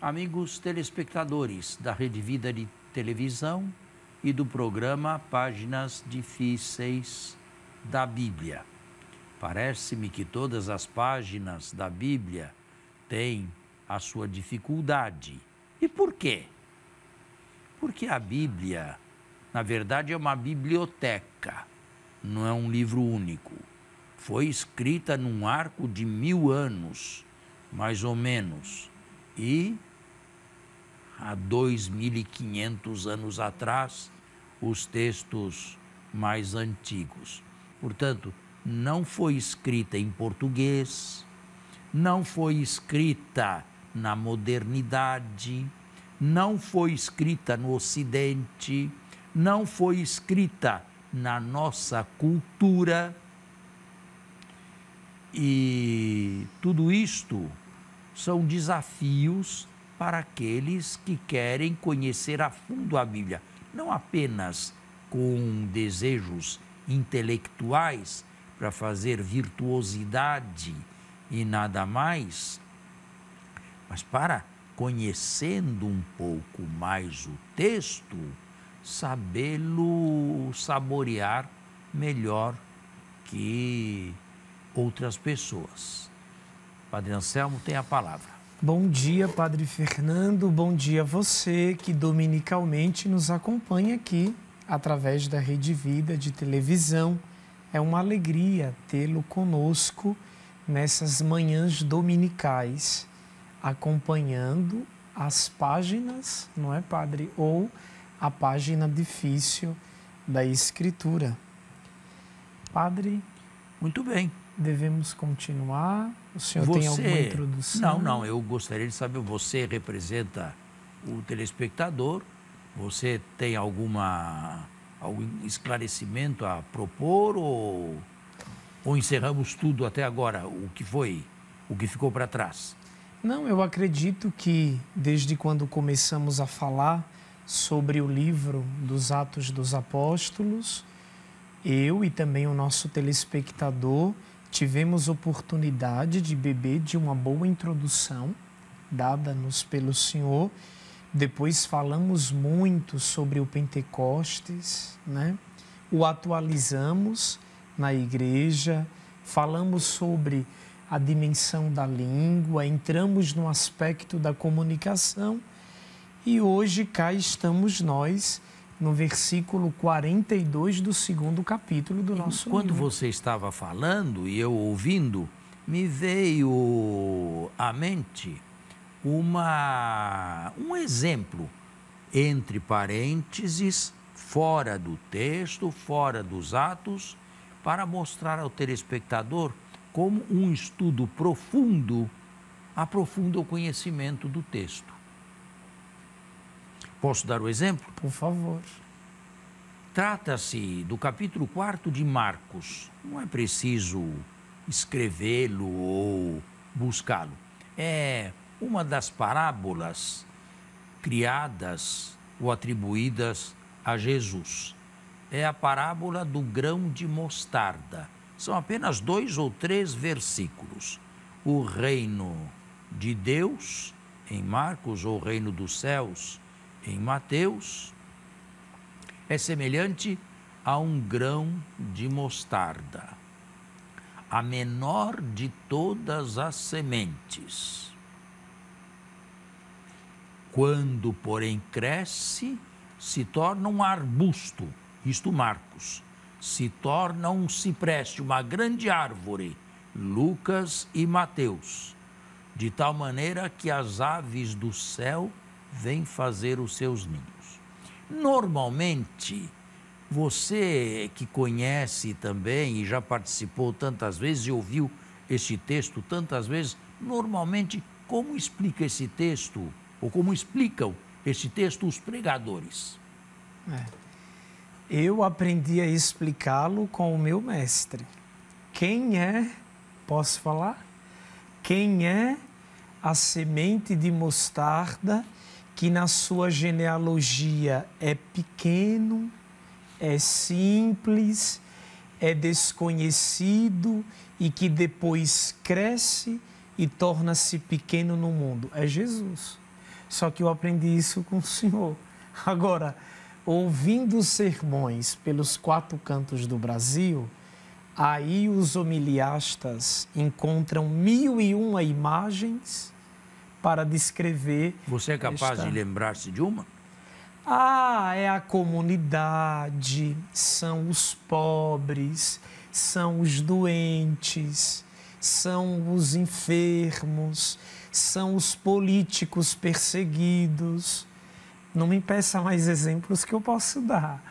amigos telespectadores da Rede Vida de Televisão e do programa Páginas Difíceis da Bíblia. Parece-me que todas as páginas da Bíblia têm a sua dificuldade. E por quê? Porque a Bíblia, na verdade, é uma biblioteca, não é um livro único. Foi escrita num arco de mil anos, mais ou menos, e há 2.500 anos atrás, os textos mais antigos. Portanto, não foi escrita em português, não foi escrita na modernidade, não foi escrita no Ocidente, não foi escrita na nossa cultura. E tudo isto são desafios para aqueles que querem conhecer a fundo a Bíblia, não apenas com desejos intelectuais para fazer virtuosidade e nada mais, mas para conhecendo um pouco mais o texto, sabê-lo saborear melhor que outras pessoas. Padre Anselmo tem a palavra. Bom dia, Padre Fernando. Bom dia a você que dominicalmente nos acompanha aqui através da Rede Vida de televisão. É uma alegria tê-lo conosco nessas manhãs dominicais acompanhando as páginas, não é, Padre? Ou a página difícil da Escritura. Padre. Muito bem. Devemos continuar? O senhor você... tem alguma introdução? Não, não. Eu gostaria de saber, você representa o telespectador, você tem alguma algum esclarecimento a propor ou, ou encerramos tudo até agora, o que foi, o que ficou para trás? Não, eu acredito que desde quando começamos a falar sobre o livro dos Atos dos Apóstolos, eu e também o nosso telespectador tivemos oportunidade de beber de uma boa introdução dada-nos pelo Senhor. Depois falamos muito sobre o Pentecostes, né? O atualizamos na igreja, falamos sobre a dimensão da língua, entramos no aspecto da comunicação e hoje cá estamos nós no versículo 42 do segundo capítulo do nosso Quando livro. você estava falando e eu ouvindo, me veio à mente uma, um exemplo entre parênteses, fora do texto, fora dos atos, para mostrar ao telespectador como um estudo profundo aprofunda o conhecimento do texto. Posso dar o exemplo? Por favor. Trata-se do capítulo 4 de Marcos. Não é preciso escrevê-lo ou buscá-lo. É uma das parábolas criadas ou atribuídas a Jesus. É a parábola do grão de mostarda são apenas dois ou três versículos. O reino de Deus, em Marcos, ou o reino dos céus, em Mateus, é semelhante a um grão de mostarda, a menor de todas as sementes. Quando, porém, cresce, se torna um arbusto, isto Marcos se torna um cipreste, uma grande árvore, Lucas e Mateus, de tal maneira que as aves do céu vêm fazer os seus ninhos. Normalmente, você que conhece também e já participou tantas vezes e ouviu este texto tantas vezes, normalmente, como explica esse texto, ou como explicam este texto os pregadores? É. Eu aprendi a explicá-lo com o meu mestre. Quem é, posso falar? Quem é a semente de mostarda que na sua genealogia é pequeno, é simples, é desconhecido e que depois cresce e torna-se pequeno no mundo? É Jesus. Só que eu aprendi isso com o senhor. Agora, ouvindo sermões pelos quatro cantos do Brasil, aí os homiliastas encontram mil e uma imagens para descrever. Você é capaz esta... de lembrar-se de uma? Ah, é a comunidade, são os pobres, são os doentes, são os enfermos, são os políticos perseguidos. Não me peça mais exemplos que eu posso dar.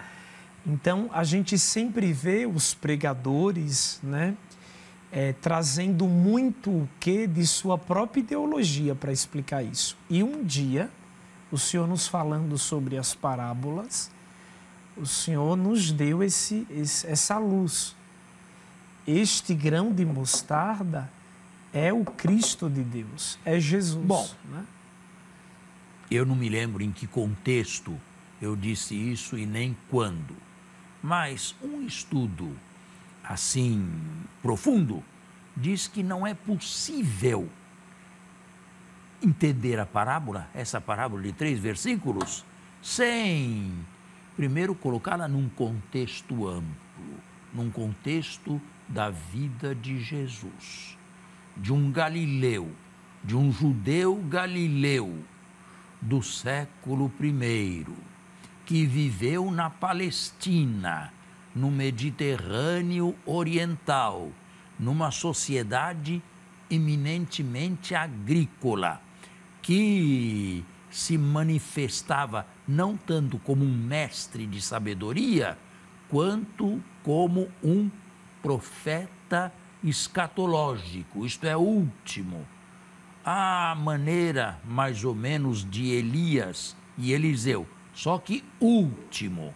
Então, a gente sempre vê os pregadores, né, é, trazendo muito o que de sua própria ideologia para explicar isso. E um dia, o Senhor nos falando sobre as parábolas, o Senhor nos deu esse, esse, essa luz. Este grão de mostarda é o Cristo de Deus, é Jesus. Bom, né? eu não me lembro em que contexto eu disse isso e nem quando, mas um estudo assim profundo diz que não é possível entender a parábola, essa parábola de três versículos, sem primeiro colocá-la num contexto amplo, num contexto da vida de Jesus, de um galileu, de um judeu galileu do século I, que viveu na Palestina, no Mediterrâneo Oriental, numa sociedade eminentemente agrícola que se manifestava não tanto como um mestre de sabedoria, quanto como um profeta escatológico, isto é, último. A maneira mais ou menos de Elias e Eliseu, só que último,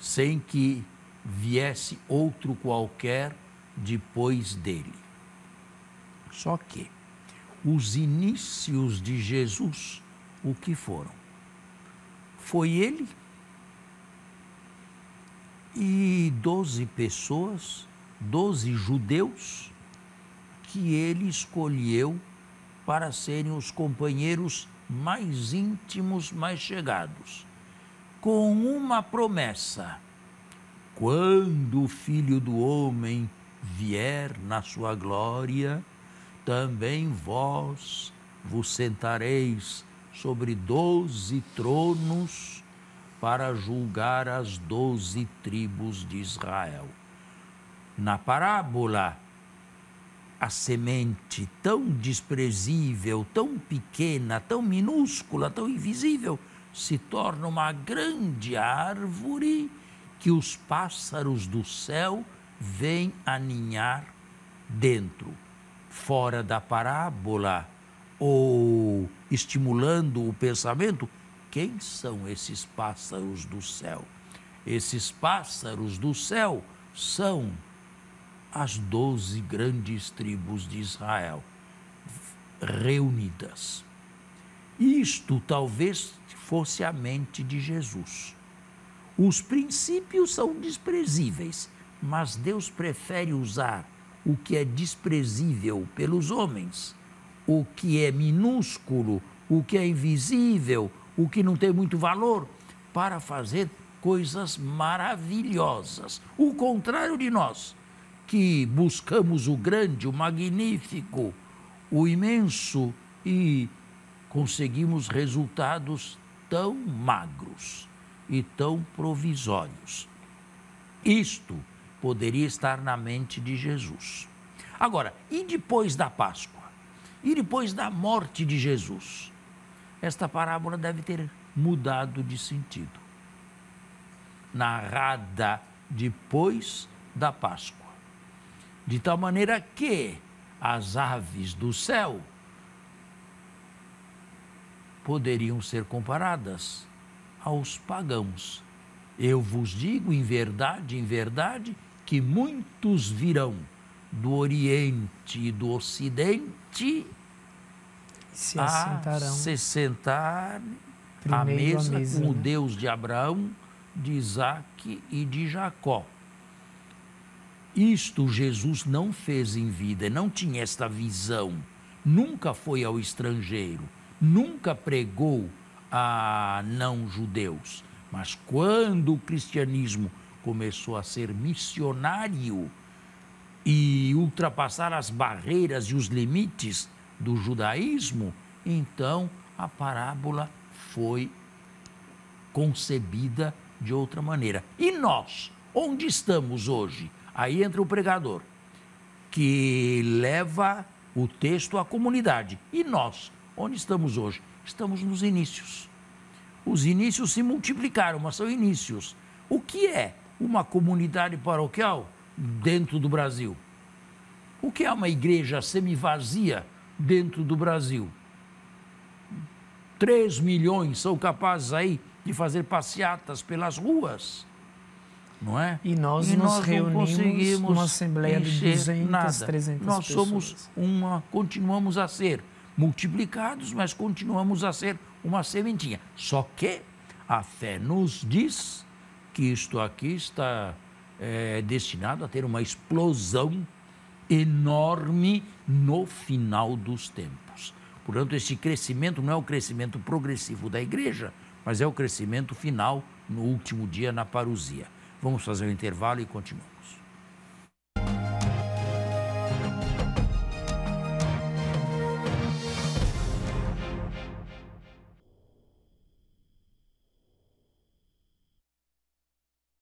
sem que viesse outro qualquer depois dele. Só que os inícios de Jesus, o que foram? Foi ele e doze pessoas, doze judeus, que ele escolheu para serem os companheiros mais íntimos, mais chegados, com uma promessa: quando o filho do homem vier na sua glória, também vós vos sentareis sobre doze tronos para julgar as doze tribos de Israel. Na parábola, a semente tão desprezível, tão pequena, tão minúscula, tão invisível, se torna uma grande árvore que os pássaros do céu vêm aninhar dentro fora da parábola ou estimulando o pensamento, quem são esses pássaros do céu? Esses pássaros do céu são as doze grandes tribos de Israel reunidas. Isto talvez fosse a mente de Jesus. Os princípios são desprezíveis, mas Deus prefere usar o que é desprezível pelos homens, o que é minúsculo, o que é invisível, o que não tem muito valor, para fazer coisas maravilhosas. O contrário de nós, que buscamos o grande, o magnífico, o imenso e conseguimos resultados tão magros e tão provisórios. Isto poderia estar na mente de Jesus. Agora, e depois da Páscoa? E depois da morte de Jesus? Esta parábola deve ter mudado de sentido. Narrada depois da Páscoa. De tal maneira que as aves do céu poderiam ser comparadas aos pagãos. Eu vos digo em verdade, em verdade, que muitos virão do Oriente e do Ocidente se a se sentar à mesa, mesa, com o né? Deus de Abraão, de Isaac e de Jacó. Isto Jesus não fez em vida, não tinha esta visão, nunca foi ao estrangeiro, nunca pregou a não-judeus. Mas quando o cristianismo começou a ser missionário e ultrapassar as barreiras e os limites do judaísmo, então a parábola foi concebida de outra maneira. E nós, onde estamos hoje? Aí entra o pregador, que leva o texto à comunidade. E nós, onde estamos hoje? Estamos nos inícios. Os inícios se multiplicaram, mas são inícios. O que é uma comunidade paroquial dentro do Brasil? O que é uma igreja semivazia dentro do Brasil? 3 milhões são capazes aí de fazer passeatas pelas ruas, não é? E nós e nos nós reunimos numa assembleia de 200, nada. 300 Nós pessoas. somos uma, continuamos a ser multiplicados, mas continuamos a ser uma sementinha. Só que a fé nos diz que isto aqui está é, destinado a ter uma explosão enorme no final dos tempos. Portanto, esse crescimento não é o crescimento progressivo da igreja, mas é o crescimento final no último dia na parousia. Vamos fazer um intervalo e continuamos.